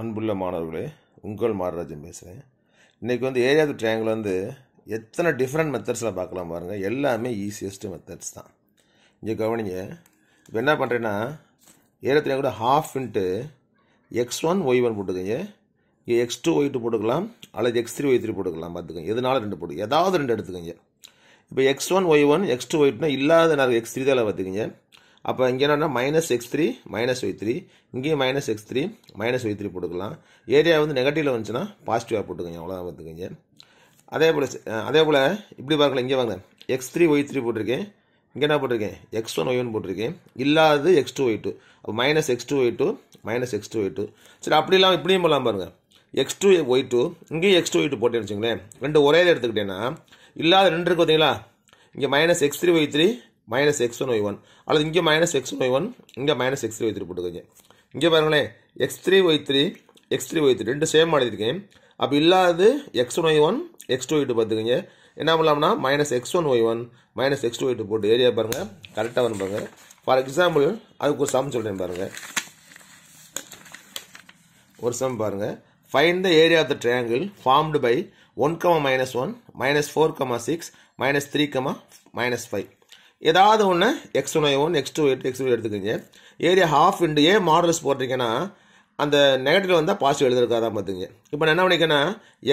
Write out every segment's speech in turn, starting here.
அன்புள்ள மாணவர்களே உங்கள் மாரராஜன் பேசுகிறேன் இன்றைக்கி வந்து ஏரியா ஆஃப் ட்ரையாங்கிள் வந்து எத்தனை டிஃப்ரெண்ட் மெத்தட்ஸில் பார்க்கலாம் பாருங்கள் எல்லாமே ஈஸியஸ்ட் மெத்தட்ஸ் தான். இங்கே கவனிங்க இப்போ என்ன பண்ணுறேன்னா area triangle half into x one y one போட்டுக்கோங்க. இங்கே எக்ஸ் டூ ஒய் டூ போட்டுக்கலாம் அல்லது எக்ஸ் த்ரீ ஒய் த்ரீ போட்டுக்கலாம் பார்த்துக்கோங்க. எதனால ரெண்டு போட்டு ஏதாவது ரெண்டு எடுத்துக்கோங்க. இப்போ x one y one x two y டூனா இல்லாத நான் எக்ஸ் த்ரீ தான் பார்த்துக்கோங்க. அப்போ இங்கே என்னன்னா minus x three minus y three இங்கேயும் minus x three minus y three போட்டுக்கலாம். ஏரியா வந்து நெகட்டிவில் வந்துச்சுன்னா பாசிட்டிவாக போட்டுக்கோங்க அவ்வளோதான் பார்த்துக்கோங்க. அதே போல் அதே போல் இப்படி பார்க்கலாம் இங்கே வாங்க. எக்ஸ் த்ரீ ஒய் த்ரீ போட்டிருக்கேன். இங்கே என்ன போட்டிருக்கேன்? எக்ஸ் ஒன் ஒய் ஒன் போட்டிருக்கேன். இல்லாதது எக்ஸ் டூ ஒய் டூ அப்போ minus x two y two minus x two y two சரி அப்படிலாம் இப்படியும் போகலாம் பாருங்கள் எக்ஸ் டூ ஒய் டூ இங்கேயும் எக்ஸ் டூ ஒய் டூ போட்டேன்னு வச்சுங்களேன் ரெண்டு ஒரே எடுத்துக்கிட்டேன்னா இல்லாத ரெண்டு இருக்கு பார்த்தீங்களா இங்கே minus x three y three minus x one y one அல்லது இங்கே minus x one y one இங்கே minus x three y three போட்டுக்கோங்க. இங்கே பாருங்களேன் x three y three x three y three ரெண்டு சேம் எழுதியிருக்கேன் அப்போ இல்லாதது x one y one x two y two பார்த்துக்கோங்க. என்ன பண்ணலாம்னா minus x one y one minus x two y two போட்டு ஏரியா பாருங்கள் கரெக்டாக வரும் பாருங்கள் ஃபார் எக்ஸாம்பிள் அதுக்கு ஒரு சம் சொல்கிறேன் பாருங்கள் ஒரு சம் பாருங்கள் find the area of the triangle formed by one comma minus one minus four comma six minus three comma minus five ஏதாவது ஒன்று x one one x two eight x two எடுத்துக்கோங்க. Area half into a modulus போட்டிருக்கேன்னா அந்த negative வந்தால் positive எழுதிருக்காதான் பார்த்துங்க இப்போ நான் என்ன பண்ணிக்கேன்னா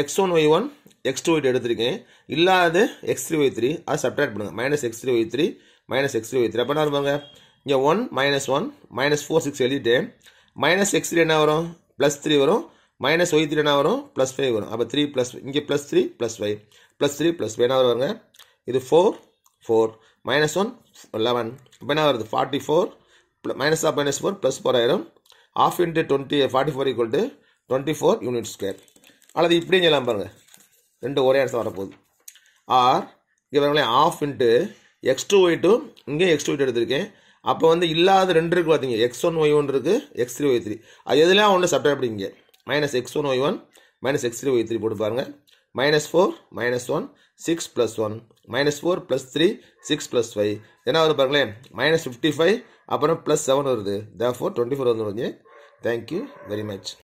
x one y one x two eight எடுத்திருக்கேன். இல்லாத எக்ஸ் த்ரீ ஒய் த்ரீ அதை சப்ட்ராக்ட் பண்ணுங்கள் minus x three y three minus x three y three அப்போ என்ன இருப்பாங்க இங்கே one minus one minus four six எழுதிட்டேன். மைனஸ் எக்ஸ் த்ரீ என்ன வரும்? ப்ளஸ் த்ரீ வரும். மைனஸ் ஒய் த்ரீ என்ன வரும்? ப்ளஸ் ஃபைவ் வரும். அப்போ த்ரீ ப்ளஸ் இங்கே plus three plus five plus three plus five என்ன வருவாங்க? இது four four minus one eleven இப்போ என்ன வருது forty four minus half minus four plus four ஆயிரும். Half into twenty forty four equal to twenty four unit square அல்லது இப்படியும் சொல்லலாம் பாருங்கள் ரெண்டு ஒரே ஆன்சர் வரப்போகுது. ஆர் இங்கே பாருங்களேன் half into x two y two இங்கே எக்ஸ் டூ எடுத்திருக்கேன். அப்போ வந்து இல்லாத ரெண்டு இருக்கு பார்த்தீங்க எக்ஸ் ஒன் ஒய் ஒன் இருக்குது எக்ஸ் த்ரீ ஒய் த்ரீ அது எதுலாம் ஒன்று சப்ளை அப்படிங்க minus x one y one minus x three y three போட்டு பாருங்கள் minus four minus one six plus one minus four plus three six plus five என்ன வரும் பாருங்களேன்? மைனஸ் ஃபிஃப்டி ஃபைவ் அப்புறம் ப்ளஸ் செவன் வருது. Therefore ஃபோர் டுவெண்ட்டி ஃபோர் வந்து thank you very much